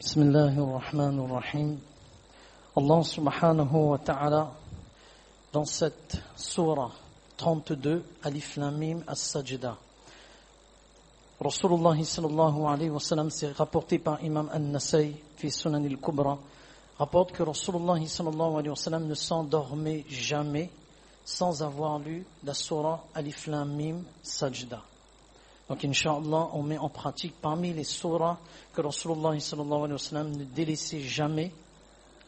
بسم الله الرحمن الرحيم Allah subhanahu wa ta'ala dans cette surah 32 Alif Lam Mim As-Sajda Rasulullah sallallahu alayhi wa sallam c'est rapporté par Imam An-Nasai fi Sunan al-Kubra rapporte que Rasulullah sallallahu alayhi wa sallam ne s'endormait jamais sans avoir lu la surah Alif Lam Mim Sajda Donc, Inch'Allah, on met en pratique parmi les surahs que Rasulullah sallallahu alayhi ne délaissait jamais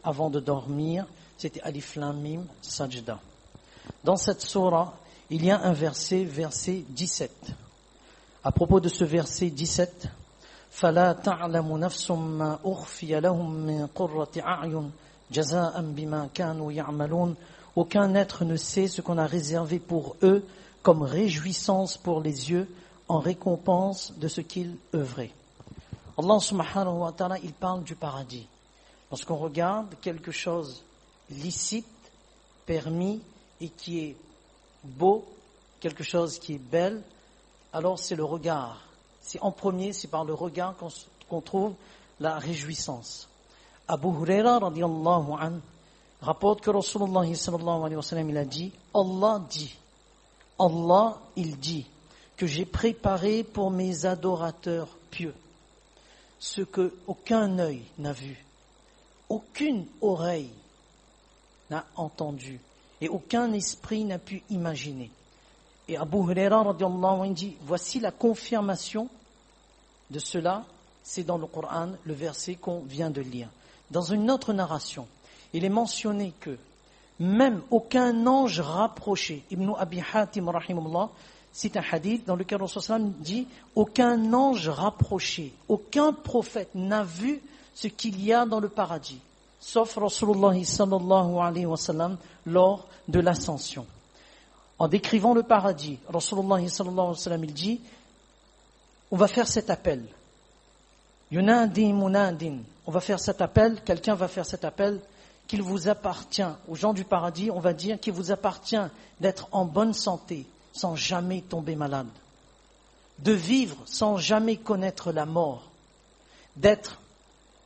avant de dormir, c'était Alif Lam Mim Sajda. Dans cette surah, il y a un verset, verset 17. À propos de ce verset 17, فَلَا تَعْلَمُ نَفْسٌ مَا أُخْفِيَ لَهُمْ مِنْ قُرَّةِ جَزَاءً بِمَا كَانُوا يَعْمَلُونَ Aucun être ne sait ce qu'on a réservé pour eux comme réjouissance pour les yeux en récompense de ce qu'ils œuvraient. Allah subhanahu wa ta'ala, il parle du paradis. Lorsqu'on regarde quelque chose licite, permis et qui est beau, quelque chose qui est belle, alors c'est le regard. C'est en premier, c'est par le regard qu'on trouve la réjouissance. Abu Huraira radiallahu an rapporte que Rasulullah sallallahu alayhi wa il a dit Allah dit Allah il dit que j'ai préparé pour mes adorateurs pieux ce que aucun œil n'a vu, aucune oreille n'a entendu et aucun esprit n'a pu imaginer. Et Abu Huraira dit voici la confirmation de cela, c'est dans le Coran, le verset qu'on vient de lire. Dans une autre narration, il est mentionné que même aucun ange rapproché, Ibn Abi Hatim c'est un hadith dans lequel Rasul dit aucun ange rapproché, aucun prophète n'a vu ce qu'il y a dans le paradis, sauf Rasulullah lors de l'ascension. En décrivant le paradis, Rasulullah il dit on va faire cet appel. On va faire cet appel, quelqu'un va faire cet appel qu'il vous appartient, aux gens du paradis, on va dire qu'il vous appartient d'être en bonne santé, sans jamais tomber malade, de vivre sans jamais connaître la mort, d'être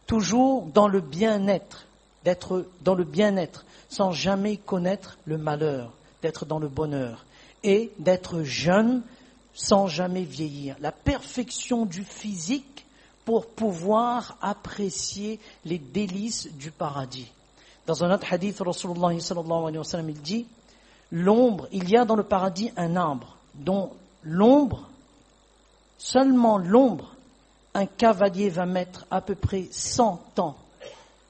toujours dans le bien-être, d'être dans le bien-être sans jamais connaître le malheur, d'être dans le bonheur. Et d'être jeune sans jamais vieillir. La perfection du physique pour pouvoir apprécier les délices du paradis. Dans un autre hadith, Rasulullah sallallahu alayhi wa sallam, il dit l'ombre, il y a dans le paradis un arbre dont l'ombre, seulement l'ombre, un cavalier va mettre à peu près 100 ans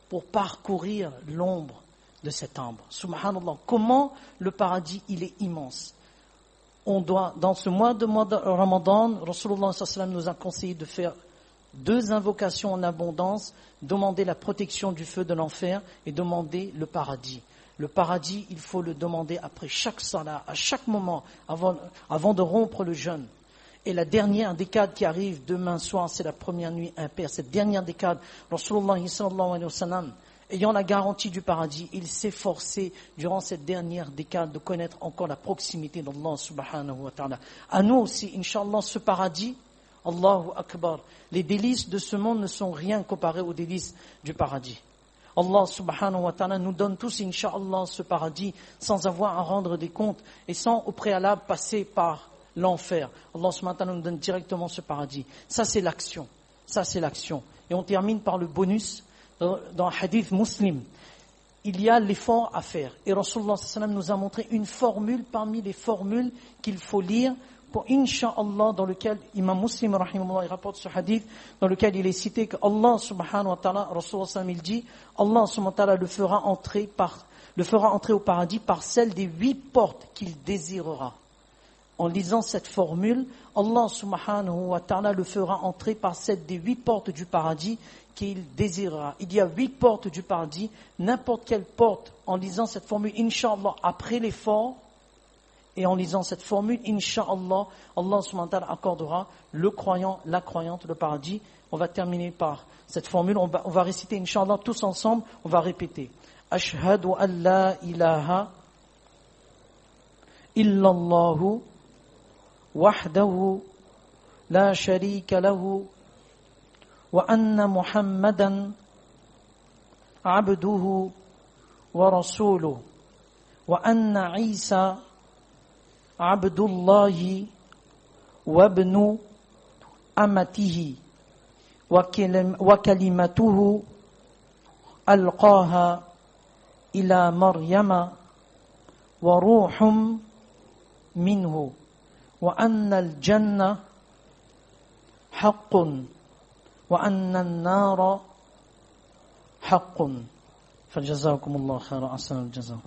pour parcourir l'ombre de cet arbre. Subhanallah, comment le paradis, il est immense. On doit, dans ce mois de, mois de Ramadan, Rasulullah nous a conseillé de faire deux invocations en abondance, demander la protection du feu de l'enfer et demander le paradis. Le paradis, il faut le demander après chaque salat, à chaque moment, avant, de rompre le jeûne. Et la dernière décade qui arrive demain soir, c'est la première nuit impaire. Cette dernière décade, Rasulullah ayant la garantie du paradis, il s'est forcé durant cette dernière décade de connaître encore la proximité d'Allah subhanahu wa ta'ala. À nous aussi, inshallah, ce paradis, Allahu Akbar, les délices de ce monde ne sont rien comparés aux délices du paradis. Allah subhanahu wa ta'ala nous donne tous, inshallah, ce paradis sans avoir à rendre des comptes et sans au préalable passer par l'enfer. Allah subhanahu wa ta'ala nous donne directement ce paradis. Ça, c'est l'action. Ça, c'est l'action. Et on termine par le bonus dans, hadith muslim. Il y a l'effort à faire. Et Rasulullah nous a montré une formule parmi les formules qu'il faut lire pour Inch'Allah, dans lequel Imam Muslim rahimahullah, rapporte ce hadith, dans lequel il est cité que Allah subhanahu wa ta'ala, Rasulullah il dit, Allah subhanahu wa ta'ala le fera entrer par, le fera entrer au paradis par celle des huit portes qu'il désirera. En lisant cette formule, Allah subhanahu wa ta'ala le fera entrer par celle des huit portes du paradis qu'il désirera. Il y a huit portes du paradis, n'importe quelle porte, en lisant cette formule, Inch'Allah, après l'effort, et en lisant cette formule, Inch'Allah, Allah accordera le croyant, la croyante, le paradis. On va terminer par cette formule. On va, on va réciter Inch'Allah tous ensemble. On va répéter. Ashhadu an la ilaha illallahu wahdahu la sharika lahu wa anna muhammadan abduhu wa rasuluh wa anna isa عبد الله وابن أمته وكلمته ألقاها إلى مريم وروح منه وأن الجنة حق وأن النار حق. فجزاكم الله خير أحسن الجزاء.